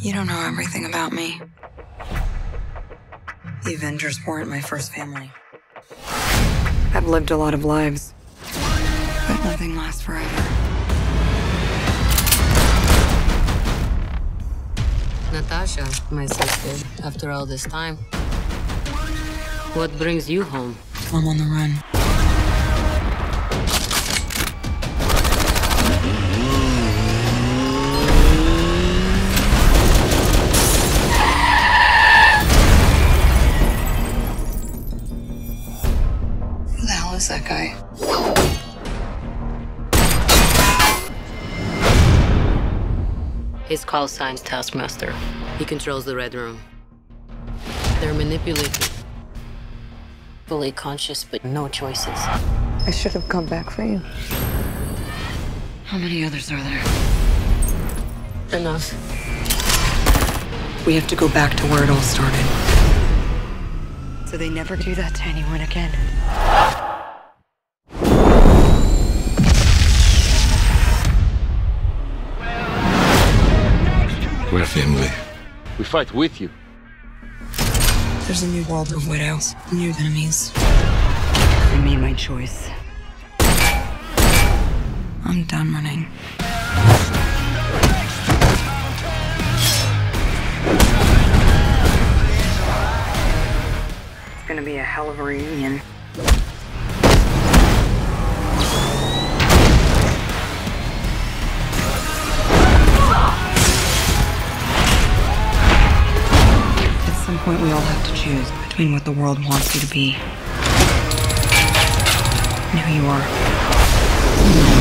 You don't know everything about me. The Avengers weren't my first family. I've lived a lot of lives, but nothing lasts forever. Natasha, my sister, after all this time. What brings you home? I'm on the run. Hell is that guy? His call sign's Taskmaster. He controls the Red Room. They're manipulated. Fully conscious, but no choices. I should have come back for you. How many others are there? Enough. We have to go back to where it all started. So they never do that to anyone again. We're family. We fight with you. There's a new world of widows, new enemies. I made my choice. I'm done running. It's gonna be a hell of a reunion. Point, we all have to choose between what the world wants you to be and who you are.